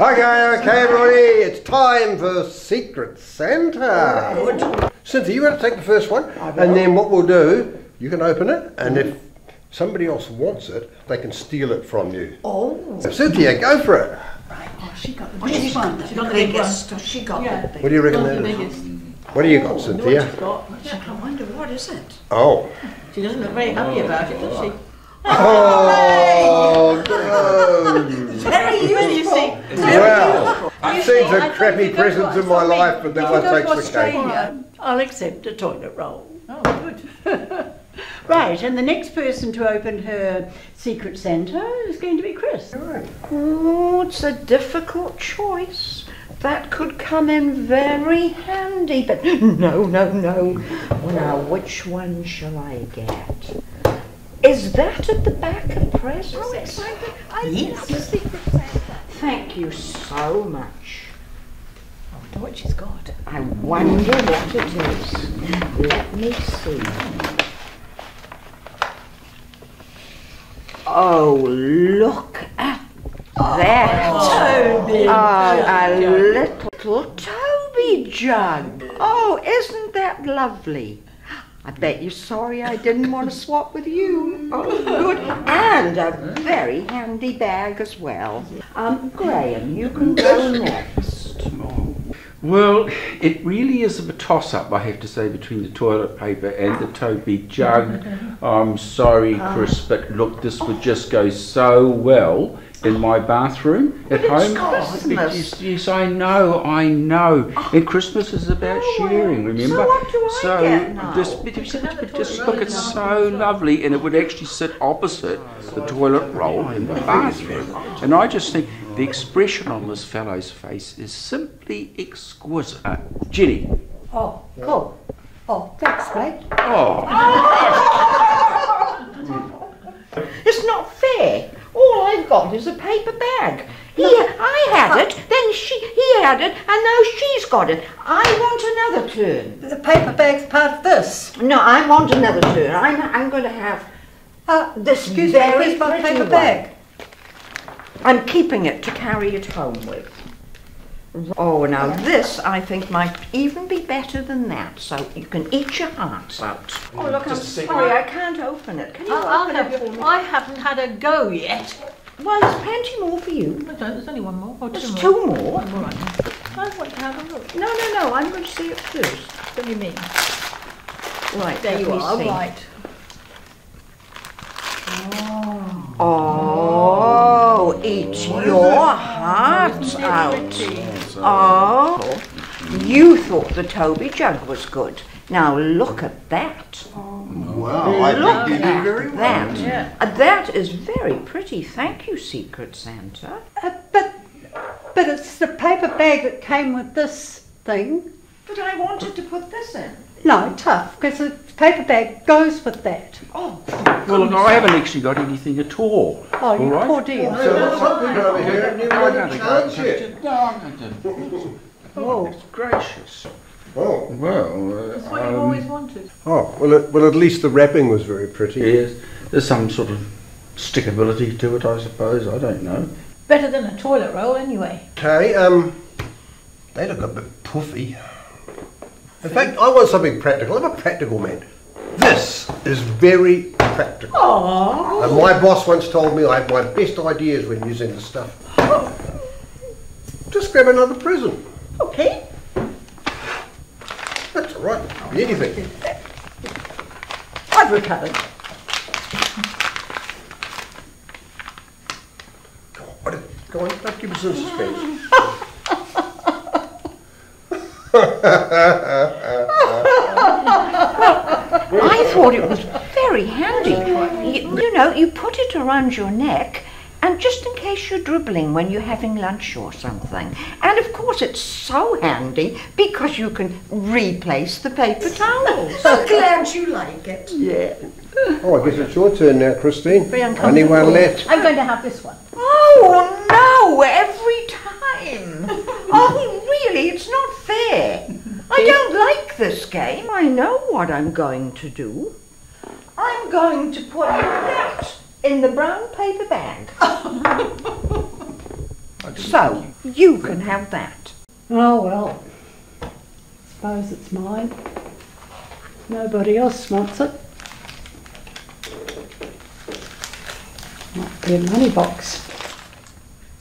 Okay, okay, everybody, it's time for Secret Santa. Cynthia, you want to take the first one, and then what we'll do, you can open it, and if somebody else wants it, they can steal it from you. Oh. Cynthia, go for it. Oh, she got the biggest one. She got the biggest. Oh, she got Yeah. the biggest. What do you reckon that the is? biggest. What do you got, oh, Cynthia? I wonder what is it? Oh. She doesn't look very happy about it, does she? Oh, no. Very useful. Well, I've seen I crappy thought presents in my life, but that one Go takes the cake. I'll accept a toilet roll. Oh, good. Right, and the next person to open her secret Santa is going to be Chris. Oh, it's a difficult choice. That could come in very handy, but no, no, no. Now, which one shall I get? Is that at the back of presents? Oh, excited. I Yes. love Secret Santa. Thank you so much. I wonder what she's got. I wonder what it is. Let me see. Oh, look at that. Toby. Oh, a little Toby jug. Oh, isn't that lovely? I bet you're sorry I didn't want to swap with you. Oh, good. And a very handy bag as well. Um, Graham, you can go next. Well, it really is a toss up, I have to say, between the toilet paper and the Toby jug. I'm sorry, Chris, but look, this would just go so well in my bathroom at home. Christmas. Yes, yes, I know, I know. And Christmas is about sharing, remember? So what do I So get now? this, but but just look, it's so lovely, and it would actually sit opposite the toilet roll in the bathroom. And I just think the expression on this fellow's face is simply exquisite. Uh, Jenny. Oh, cool. Oh, thanks, mate. Oh, It's not fair. All I've got is a paper bag. He, I had it, then she, he had it, and now she's got it. I want another turn. The paper bag's part of this. No, I want another turn. I'm, I'm going to have Uh, this excuse me, very where's my paper one. bag? I'm keeping it to carry it home with. Oh, now this I think might even be better than that, so you can eat your hearts out. Oh, look, I'm sorry, I can't open it. Can you I'll, I'll open have, it for me? I haven't had a go yet. Well, there's plenty more for you. I don't, there's only one more. Oh, two There's more. two more. Oh, all right. I want to have a look. No, no, no, I'm going to see it first. What do you mean? Right, There you are. see. Right. Oh, eat your heart out. Oh, you thought the Toby jug was good. Now look at that. Wow, I Look think you at did very well. that. Yeah. Uh, that is very pretty. Thank you, Secret Santa. Uh, but, but it's the paper bag that came with this thing. But I wanted to put this in. No, tough, because the paper bag goes with that. Oh, well, look, I haven't actually got anything at all. Oh, all you right? poor dear. So there's something over here, and you've I got a chance yet. No, I'm going to. Oh, it's gracious. Oh, Well, That's uh, what you've um, always wanted. oh well, it, well, at least the wrapping was very pretty. yes, there's some sort of stickability to it, I suppose. I don't know. Better than a toilet roll, anyway. Okay, um, they look a bit puffy. In fact, I want something practical. I'm a practical man. This is very practical. Oh. And my boss once told me I have my best ideas when using the stuff. Just grab another present. Okay. That's all right. Be anything. I've recovered. Go on, don't give me some suspense. I thought it was very handy. You, you know, you put it around your neck, and just in case you're dribbling when you're having lunch or something. And of course, it's so handy because you can replace the paper towels. So glad you like it. yeah. Oh, I guess it's your turn now, Christine. Very uncomfortable. Anyone left? I'm going to have this one. Oh no! Every time. Oh, really? It's not fair. I don't like this game. I know what I'm going to do. I'm going to put that in the brown paper bag. So, you can have that. Oh, well. Suppose it's mine. Nobody else wants it. Might be a money box.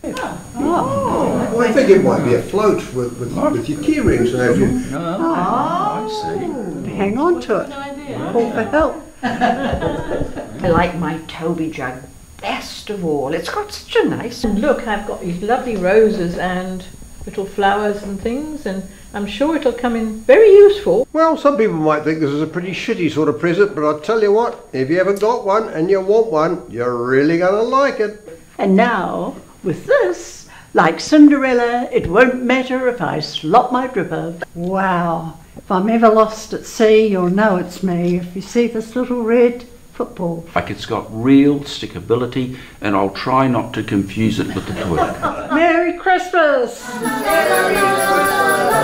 Oh. Well, I think it might be a float with, with, with your key rings and have you. Oh. No, see. Hang on to it. Call for help. I like my Toby jug best of all. It's got such a nice. And look, I've got these lovely roses and little flowers and things, and I'm sure it'll come in very useful. Well, some people might think this is a pretty shitty sort of present, but I'll tell you what, if you haven't got one and you want one, you're really going to like it. And now, with this, like Cinderella, it won't matter if I slop my dripper. Wow. If I'm ever lost at sea, you'll know it's me. If you see this little red football. Like it's got real stickability, and I'll try not to confuse it with the toilet. Merry Christmas! Merry Christmas!